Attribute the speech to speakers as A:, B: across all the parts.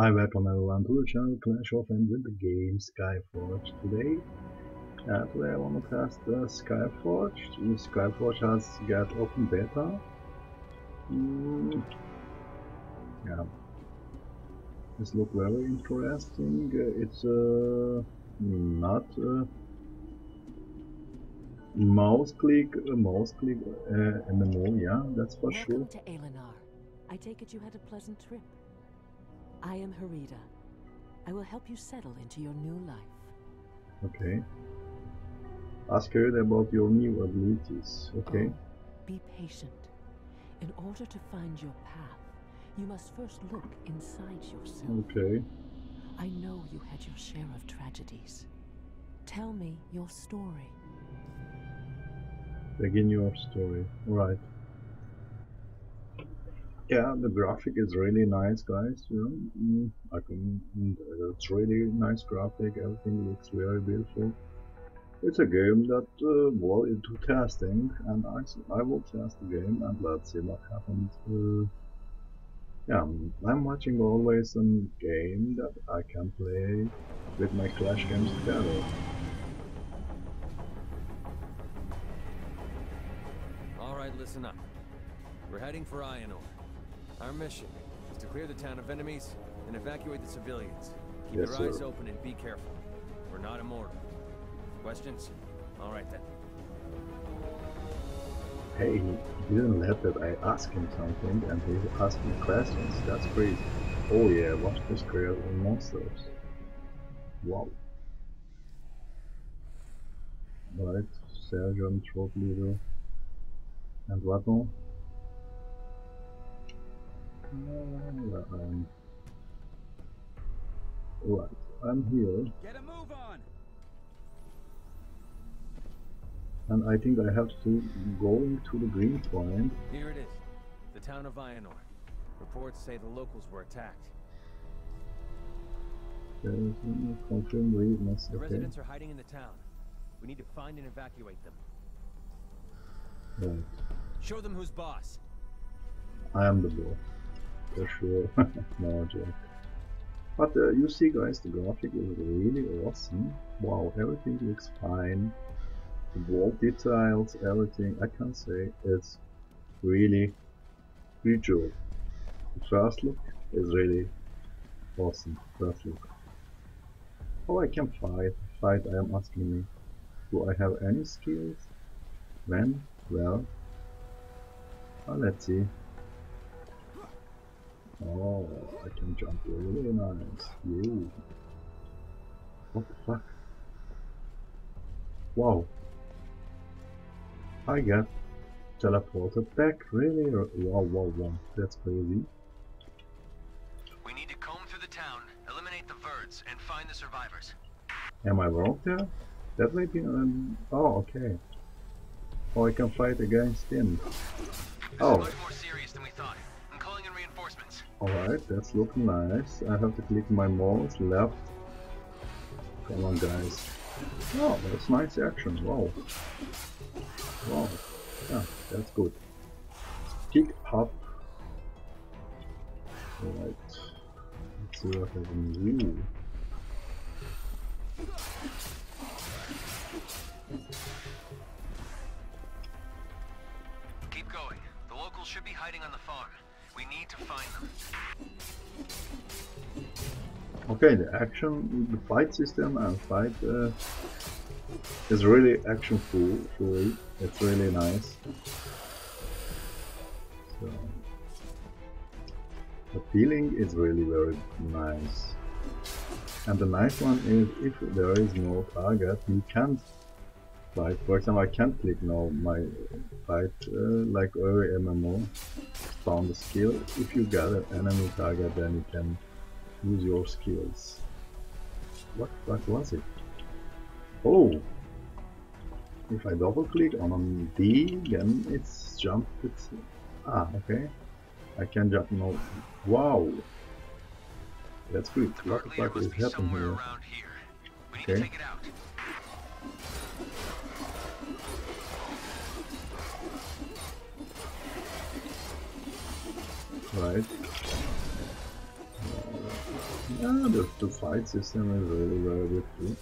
A: Hi, welcome everyone to the channel Clash of and with the game Skyforge. Today, uh, today I want to test uh, Skyforge. Skyforge has got open beta. Mm, yeah, this look very interesting. Uh, it's uh, not uh, mouse click, uh, mouse click uh, MMO. Yeah, that's for
B: Welcome
A: sure.
B: to. I take it you had a pleasant trip. I am Harida. I will help you settle into your new life.
A: Okay. Ask her about your new abilities. Okay.
B: Oh, be patient. In order to find your path, you must first look inside yourself.
A: Okay.
B: I know you had your share of tragedies. Tell me your story.
A: Begin your story. Right. Yeah, the graphic is really nice, guys. You know, mm, I can. mm, It's really nice graphic. Everything looks very beautiful. It's a game that uh, well into testing, and I, I will test the game and let's see what happens. Uh, yeah, I'm- watching always a game that I can play with my Clash games together.
C: All right, listen up. We're heading for Ionor. Our mission is to clear the town of enemies and evacuate the civilians. Keep
A: Yes,
C: your eyes
A: sir.
C: open and be careful. We're not immortal. Questions? All right then.
A: Hey, he didn't let that I ask him something and he asked me questions. That's crazy. Oh yeah, watch this girl in monsters. Wow. Right, Sergeant, troop leader. And what more? Um, right, I'm here
C: Get a move on!
A: and I think I have to go into the green point.
C: Here it is. The town of Ionor. Reports say the locals were attacked.
A: There is no confirmed weakness.
C: The
A: Okay.
C: residents are hiding in the town. We need to find and evacuate them.
A: Right.
C: Show them who's boss.
A: I am the boss. For sure. no joke. But uh, you see guys, the graphic is really awesome. Wow, everything looks fine. The wall details, everything, I can say it's really visual. The first look is really awesome. First look. Oh, I can fight. Fight, I am asking me. Do I have any skills? When? Well, uh, let's see. Oh, I can jump really nice. You. What the fuck? Wow. I got teleported back, really? Wow, wow, wow. That's crazy.
C: We need to comb through the town, eliminate the Verds, and find the survivors.
A: Am I wrong there? That may be. Um, oh, okay. Oh, I can fight against him.
C: This
A: Oh.
C: much more serious than we thought.
A: Alright, that's looking nice. I have to click my mouse left. Come on, guys. Oh, that's nice action. Wow. Wow. Yeah, that's good. Kick up. Alright. Let's see what I can do.
C: Keep going. The locals should be hiding on the farm. We need to find them.
A: Okay, the action, the fight system and fight uh, is really action full. It's really nice. So, the feeling is really very nice. And the nice one is if there is no target, you can't For example, I can't click now my fight uh, like every MMO. Found a skill. If you get an enemy target, then you can use your skills. What what was it? Oh! If I double click on D, then it's jump. It's ah okay. I can jump now. Wow! That's good.
C: The
A: What the fuck is happening here?
C: here. We need
A: Okay. Right. Uh, yeah, the, the fight system is really very good too.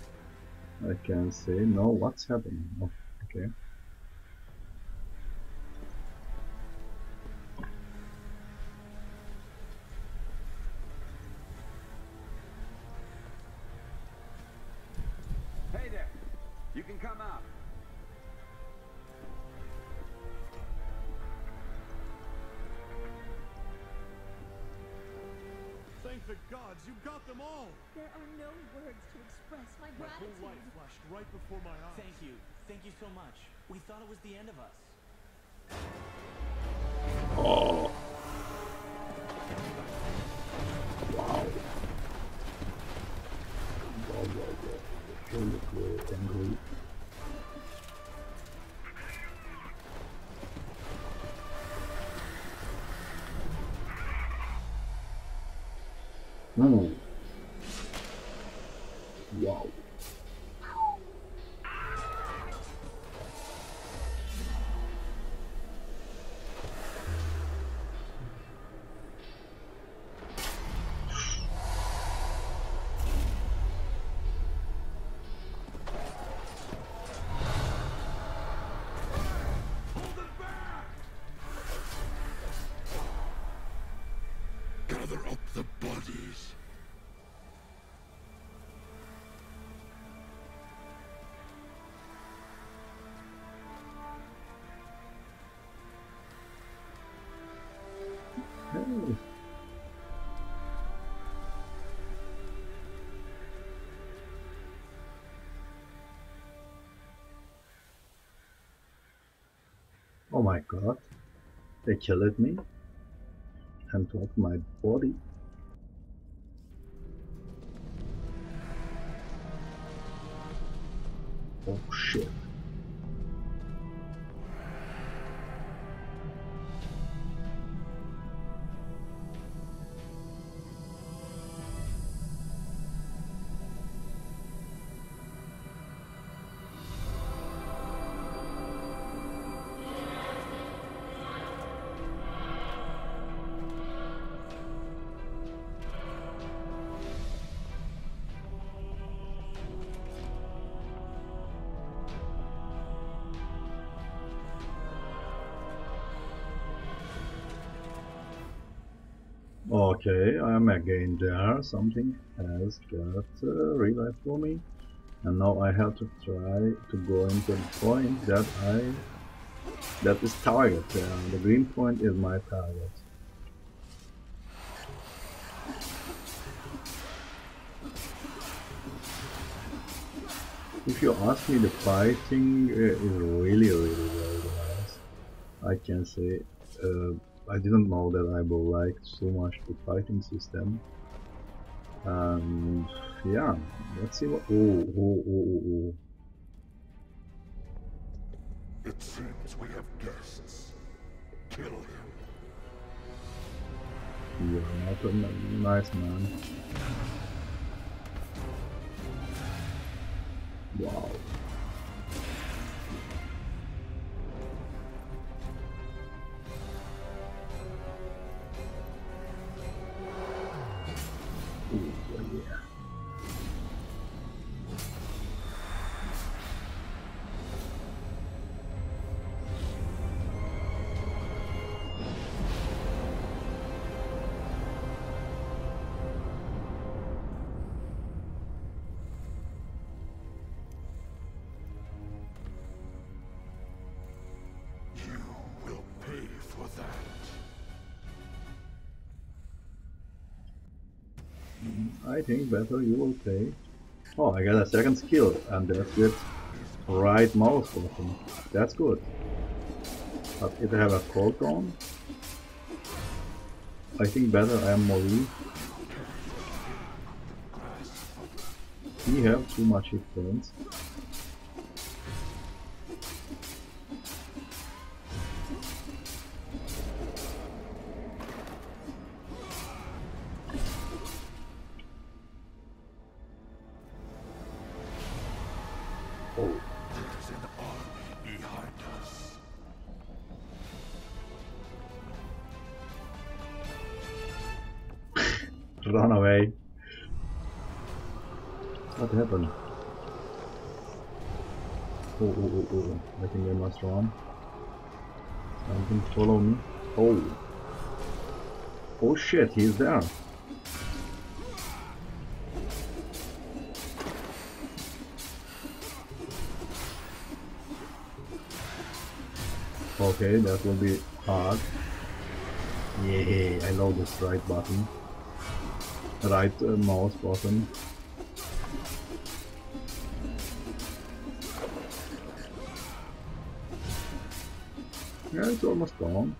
A: I can say, no, what's happening? Oh, okay.
D: Hey there! You can come out.
E: Gods, you've got them all!
F: There are no words to express my gratitude.
E: My whole
F: gratitude.
E: life flashed right before my eyes.
G: Thank you. Thank you so much. We thought it was the end of us.
A: o Oh my god. They killed me and took my body. Oh shit. Okay, I'm again there. Something has got uh, for me. And now I have to try to go into the point that I... That is target. Uh, the green point is my target. If you ask me, the fighting uh, is really, really very nice. I can say uh, I didn't know that I will like so much the fighting system. And yeah, let's see what. Oh, oh, oh, oh, oh.
E: It seems we have guests. Kill him.
A: You're not a nice man. Wow. I think better you will pay. Oh, I got a second skill, and that's with right mouse button. That's good. But if I have a cold on, I think better I am Mori. He have too much hit points. What happened? Oh, oh, oh, oh. I think I must run. Something follow me. Oh. Oh shit, he's there. Okay, that will be hard. Yeah, I know this right button. Right uh, mouse button. Yeah, it's almost gone.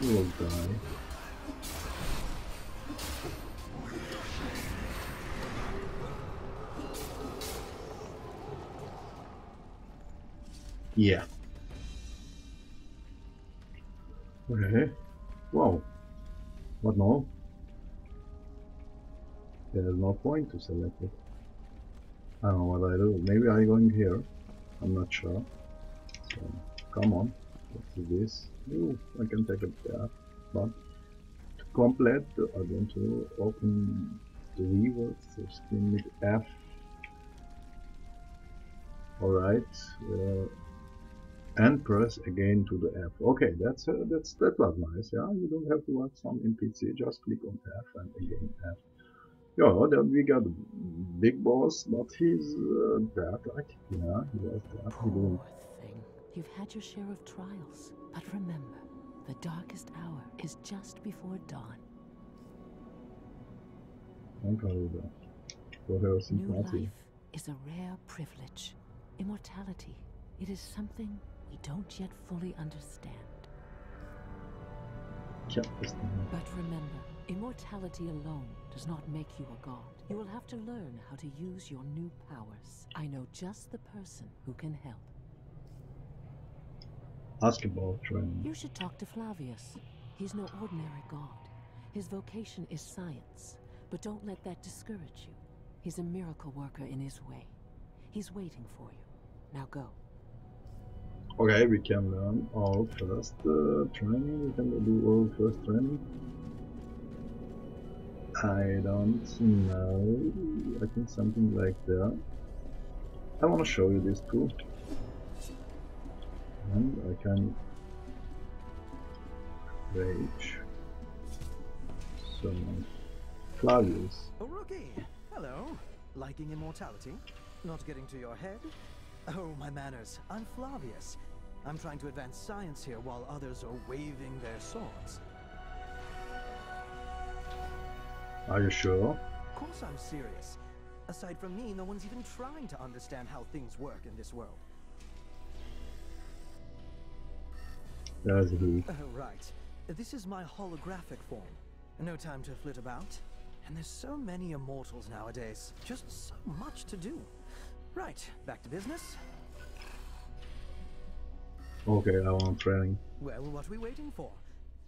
A: You will die. Yeah. Okay. Wow. What now? There's no point to select it. I don't know what I do. Maybe I go in here. I'm not sure. So, come on. Let's do this. Ooh, I can take it there. But to complete, I'm going to open the rewards. So screen with F. Alright. Uh, and press again to the F. Okay, that's uh, that's that was nice. Yeah, you don't have to watch some NPC. Just click on F and again F. Yeah, then we got big boss, but he's uh, dead. I think. Yeah, he was dead.
B: Poor thing. You've had your share of trials, but remember, the darkest hour is just before dawn.
A: Danke, Ruder. Vorher
B: New life is a rare privilege. Immortality, it is something we don't yet fully understand. But remember, immortality alone does not make you a god. You will have to learn how to use your new powers. I know just the person who can help.
A: Basketball training.
B: You should talk to Flavius. He's no ordinary god. His vocation is science, but don't let that discourage you. He's a miracle worker in his way. He's waiting for you. Now go.
A: Okay, we can learn our first uh, training. We can do our first training. I don't know. I think something like that. I want to show you this too. And I can rage some Flavius.
H: Oh, rookie! Hello. Liking immortality? Not getting to your head? Oh, my manners. I'm Flavius. I'm trying to advance science here while others are waving their swords.
A: Are you sure?
H: Of course I'm serious. Aside from me, no one's even trying to understand how things work in this world.
A: There's he.
H: Oh, right. This is my holographic form. No time to flit about. And there's so many immortals nowadays. Just so much to do. Right, back to business.
A: Okay, I want training.
H: Well, what are we waiting for?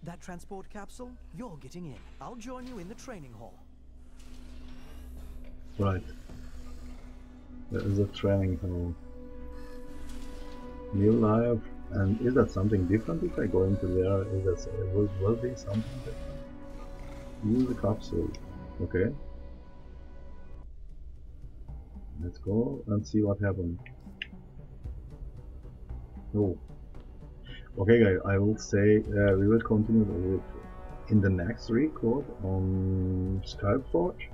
H: That transport capsule? You're getting in. I'll join you in the training hall.
A: Right. There is a training hall. New life. And is that something different if I go into there? Is that uh, will be something different? Use the capsule. Okay. Let's go and see what happened. Oh. Okay guys, I will say uh, we will continue with in the next record on Skyforge.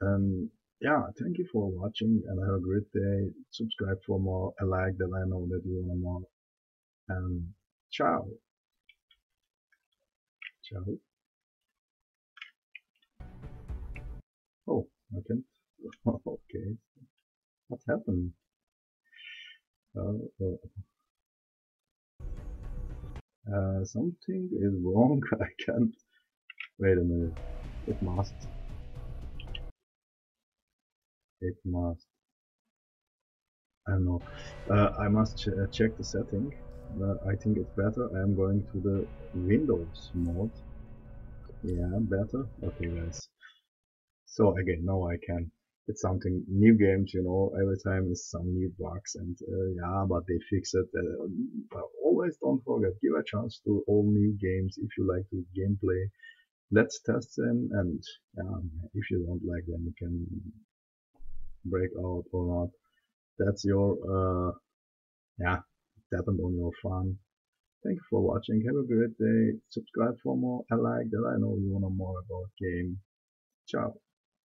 A: And yeah, thank you for watching and have a great day. Subscribe for more. I like that I know that you want more. And ciao. Ciao. Oh, I can't. okay. What happened? Uh, uh, uh, something is wrong. I can't. Wait a minute. It must. It must. I don't know. Uh, I must ch uh, check the setting. Uh, I think it's better. I am going to the Windows mode. Yeah, better. Okay, guys. So again, now I can. It's something new games, you know. Every time is some new bugs, and uh, yeah, but they fix it. Uh, always don't forget, give a chance to all new games if you like the gameplay let's test them and um, if you don't like them you can break out or not that's your uh yeah depend on your fun thank you for watching. Have a great day. Subscribe for more. I like that i know you want to more about game. Ciao